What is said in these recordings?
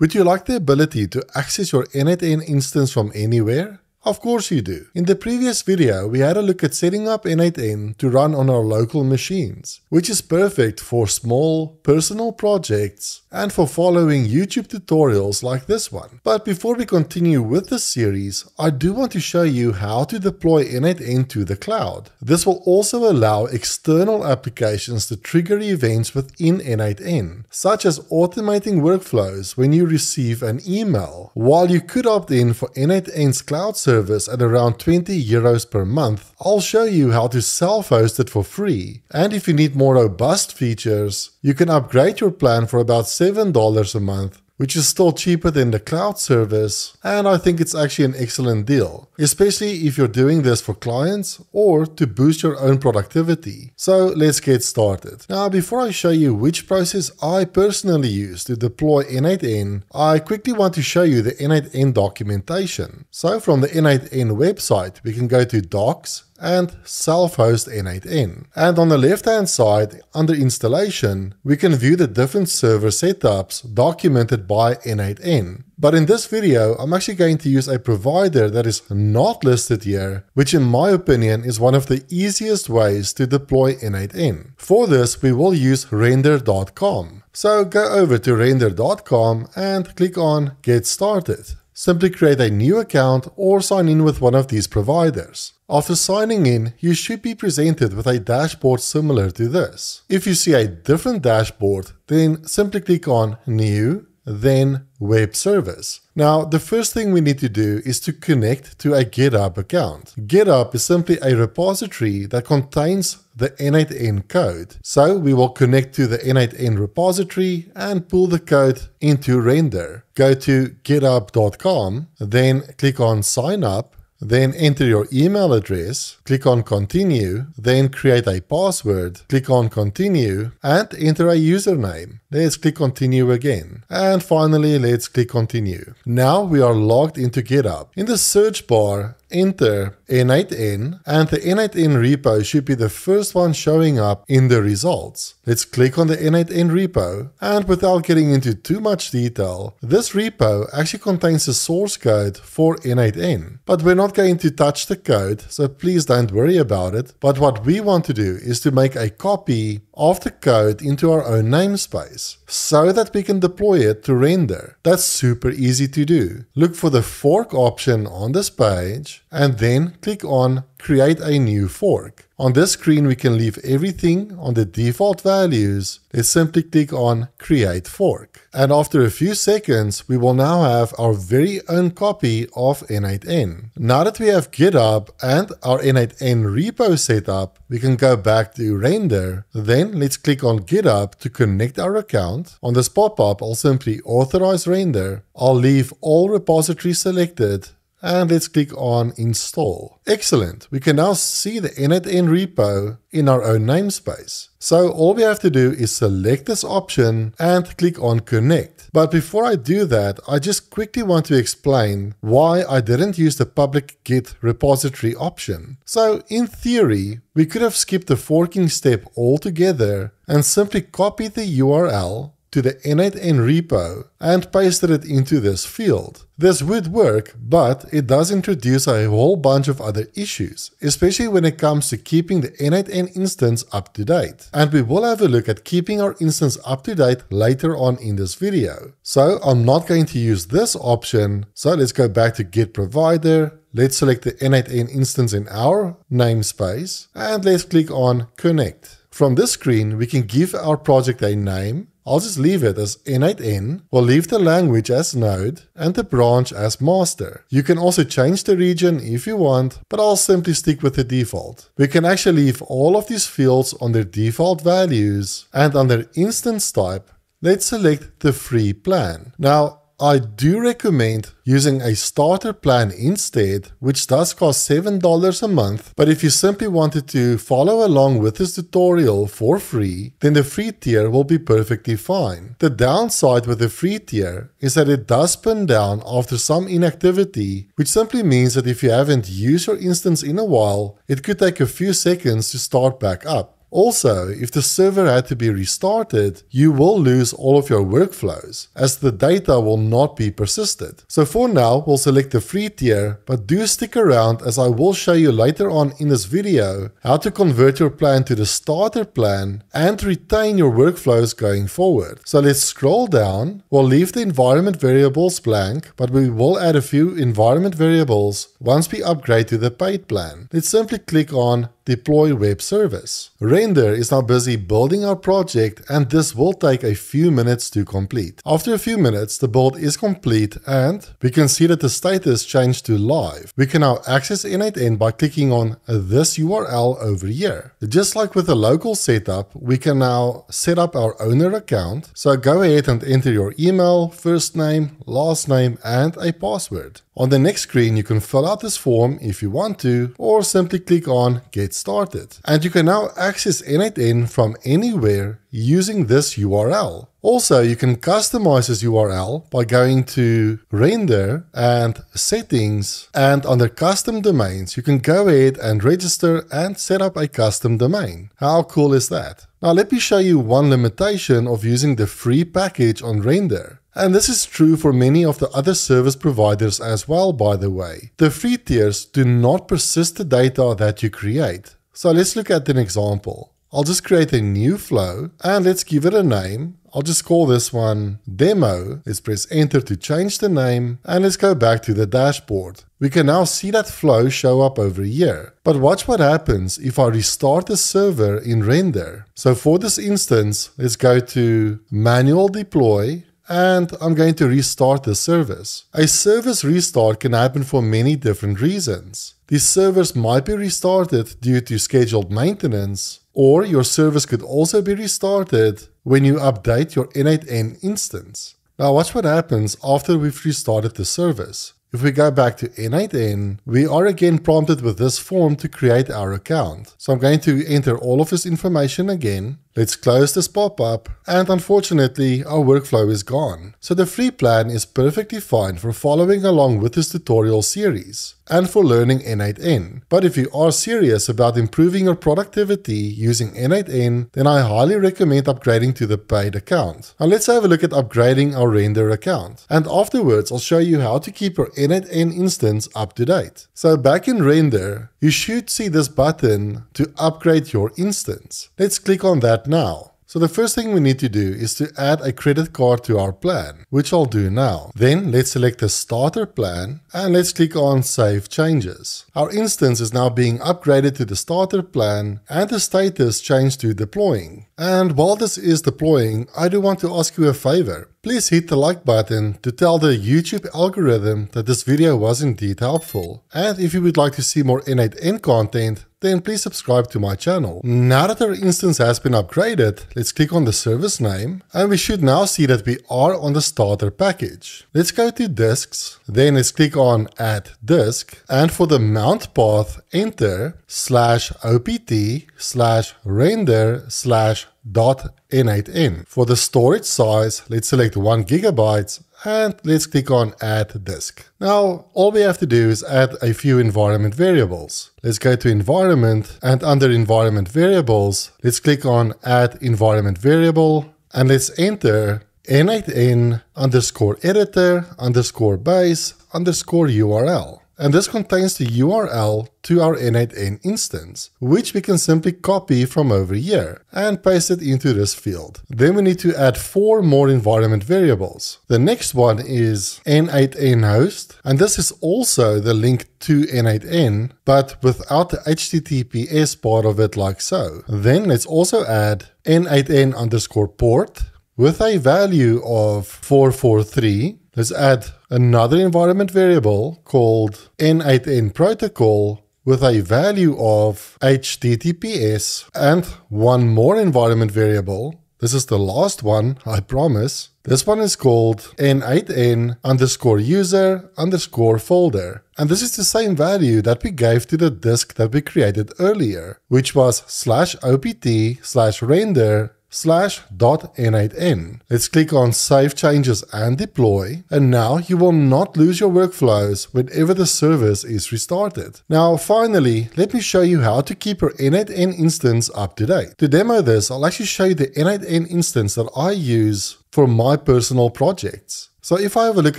Would you like the ability to access your n8n instance from anywhere? Of course you do. In the previous video, we had a look at setting up N8N to run on our local machines, which is perfect for small, personal projects and for following YouTube tutorials like this one. But before we continue with this series, I do want to show you how to deploy N8N to the cloud. This will also allow external applications to trigger events within N8N, such as automating workflows when you receive an email. While you could opt in for N8N's cloud service at around 20 euros per month, I'll show you how to self-host it for free. And if you need more robust features, you can upgrade your plan for about $7 a month which is still cheaper than the cloud service, and I think it's actually an excellent deal, especially if you're doing this for clients or to boost your own productivity. So let's get started. Now, before I show you which process I personally use to deploy N8N, I quickly want to show you the N8N documentation. So from the N8N website, we can go to docs and self-host N8N. And on the left-hand side, under installation, we can view the different server setups documented by N8N. But in this video, I'm actually going to use a provider that is not listed here, which in my opinion is one of the easiest ways to deploy N8N. For this, we will use render.com. So go over to render.com and click on Get Started. Simply create a new account or sign in with one of these providers. After signing in, you should be presented with a dashboard similar to this. If you see a different dashboard, then simply click on New, then Web Service. Now, the first thing we need to do is to connect to a GitHub account. GitHub is simply a repository that contains the N8N code. So we will connect to the N8N repository and pull the code into Render. Go to github.com, then click on Sign Up, then enter your email address, click on continue, then create a password, click on continue, and enter a username. Let's click continue again. And finally, let's click continue. Now we are logged into GitHub. In the search bar, enter N8N and the N8N repo should be the first one showing up in the results. Let's click on the N8N repo and without getting into too much detail, this repo actually contains the source code for N8N. But we're not going to touch the code, so please don't worry about it. But what we want to do is to make a copy of the code into our own namespace so that we can deploy it to render. That's super easy to do. Look for the fork option on this page and then click on create a new fork. On this screen, we can leave everything on the default values. Let's simply click on create fork. And after a few seconds, we will now have our very own copy of N8N. Now that we have GitHub and our N8N repo set up, we can go back to render. Then let's click on GitHub to connect our account. On this pop-up, I'll simply authorize render. I'll leave all repositories selected and let's click on install. Excellent, we can now see the N8N repo in our own namespace. So all we have to do is select this option and click on connect. But before I do that, I just quickly want to explain why I didn't use the public git repository option. So in theory, we could have skipped the forking step altogether and simply copied the URL to the N8N repo and pasted it into this field. This would work, but it does introduce a whole bunch of other issues, especially when it comes to keeping the N8N instance up to date. And we will have a look at keeping our instance up to date later on in this video. So I'm not going to use this option, so let's go back to Git Provider, let's select the N8N instance in our namespace, and let's click on Connect. From this screen, we can give our project a name, I'll just leave it as N8N. We'll leave the language as node and the branch as master. You can also change the region if you want, but I'll simply stick with the default. We can actually leave all of these fields on their default values and under instance type, let's select the free plan. Now, I do recommend using a starter plan instead, which does cost $7 a month. But if you simply wanted to follow along with this tutorial for free, then the free tier will be perfectly fine. The downside with the free tier is that it does spin down after some inactivity, which simply means that if you haven't used your instance in a while, it could take a few seconds to start back up. Also, if the server had to be restarted, you will lose all of your workflows, as the data will not be persisted. So for now, we'll select the free tier, but do stick around as I will show you later on in this video how to convert your plan to the starter plan and retain your workflows going forward. So let's scroll down. We'll leave the environment variables blank, but we will add a few environment variables once we upgrade to the paid plan. Let's simply click on deploy web service. Render is now busy building our project and this will take a few minutes to complete. After a few minutes, the build is complete and we can see that the status changed to live. We can now access N8N by clicking on this URL over here. Just like with a local setup, we can now set up our owner account. So go ahead and enter your email, first name, last name and a password. On the next screen, you can fill out this form if you want to, or simply click on Get Started. And you can now access N8N from anywhere using this URL. Also, you can customize this URL by going to Render and Settings, and under Custom Domains, you can go ahead and register and set up a custom domain. How cool is that? Now let me show you one limitation of using the free package on Render. And this is true for many of the other service providers as well, by the way. The free tiers do not persist the data that you create. So let's look at an example. I'll just create a new flow and let's give it a name. I'll just call this one demo. Let's press enter to change the name and let's go back to the dashboard. We can now see that flow show up over here. But watch what happens if I restart the server in render. So for this instance, let's go to manual deploy and I'm going to restart the service. A service restart can happen for many different reasons. These servers might be restarted due to scheduled maintenance, or your service could also be restarted when you update your N8N instance. Now watch what happens after we've restarted the service. If we go back to N8N, we are again prompted with this form to create our account. So I'm going to enter all of this information again Let's close this pop-up and unfortunately our workflow is gone. So the free plan is perfectly fine for following along with this tutorial series and for learning N8N. But if you are serious about improving your productivity using N8N, then I highly recommend upgrading to the paid account. Now let's have a look at upgrading our render account. And afterwards I'll show you how to keep your N8N instance up to date. So back in render, you should see this button to upgrade your instance. Let's click on that now. So the first thing we need to do is to add a credit card to our plan, which I'll do now. Then let's select the starter plan and let's click on save changes. Our instance is now being upgraded to the starter plan and the status changed to deploying. And while this is deploying, I do want to ask you a favor. Please hit the like button to tell the YouTube algorithm that this video was indeed helpful. And if you would like to see more N8N content, then please subscribe to my channel. Now that our instance has been upgraded, let's click on the service name and we should now see that we are on the starter package. Let's go to disks, then let's click on add disk and for the mount path enter slash opt slash render slash dot n8n. For the storage size, let's select 1 gigabytes and let's click on add disk. Now all we have to do is add a few environment variables. Let's go to environment and under environment variables, let's click on add environment variable and let's enter n8n underscore editor underscore base underscore URL and this contains the URL to our N8N instance, which we can simply copy from over here and paste it into this field. Then we need to add four more environment variables. The next one is N8N host, and this is also the link to N8N, but without the HTTPS part of it like so. Then let's also add N8N underscore port with a value of 443 Let's add another environment variable called N8N protocol with a value of HTTPS and one more environment variable. This is the last one, I promise. This one is called N8N underscore user underscore folder. And this is the same value that we gave to the disk that we created earlier, which was slash opt slash render slash dot .n8n. Let's click on Save Changes and Deploy, and now you will not lose your workflows whenever the service is restarted. Now finally, let me show you how to keep your N8N instance up to date. To demo this, I'll actually show you the N8N instance that I use for my personal projects. So if I have a look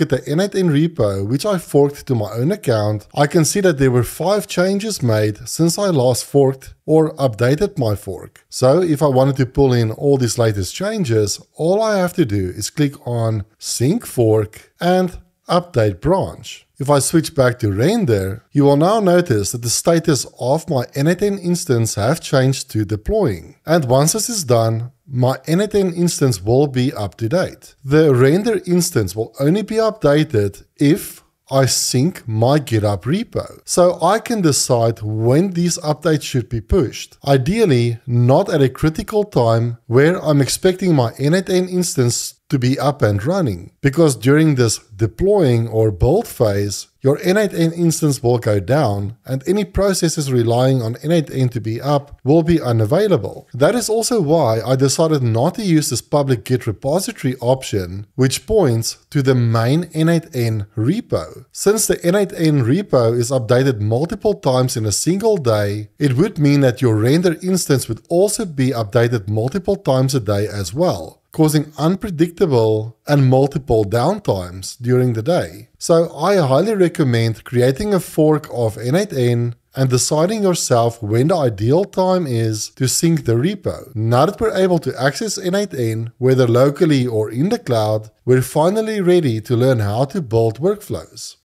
at the N8N repo, which I forked to my own account, I can see that there were 5 changes made since I last forked or updated my fork. So if I wanted to pull in all these latest changes, all I have to do is click on Sync Fork and Update Branch. If I switch back to render, you will now notice that the status of my N8N instance have changed to deploying. And once this is done, my N8N instance will be up to date. The render instance will only be updated if I sync my GitHub repo. So I can decide when these updates should be pushed. Ideally, not at a critical time where I'm expecting my N8N instance to be up and running. Because during this deploying or build phase, your N8N instance will go down and any processes relying on N8N to be up will be unavailable. That is also why I decided not to use this public Git repository option, which points to the main N8N repo. Since the N8N repo is updated multiple times in a single day, it would mean that your render instance would also be updated multiple times a day as well causing unpredictable and multiple downtimes during the day. So I highly recommend creating a fork of N8N and deciding yourself when the ideal time is to sync the repo. Now that we're able to access N8N, whether locally or in the cloud, we're finally ready to learn how to build workflows.